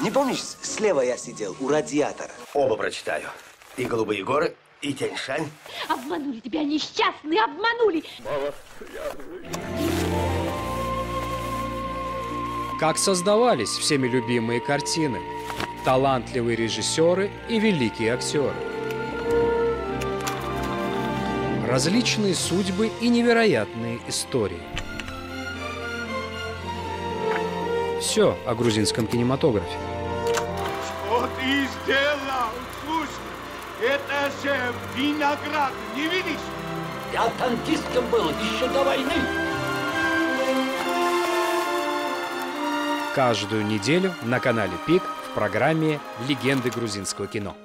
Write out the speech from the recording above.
Не помнишь, слева я сидел, у радиатора? Оба прочитаю. И «Голубые горы», и «Тяньшань». Обманули тебя, несчастные, обманули. Как создавались всеми любимые картины, талантливые режиссеры и великие актеры. Различные судьбы и невероятные истории. Все о грузинском кинематографе. Что ты сделал? Слушай, это же виноград, не видишь? Я танкистом был еще до войны. Каждую неделю на канале ПИК в программе «Легенды грузинского кино».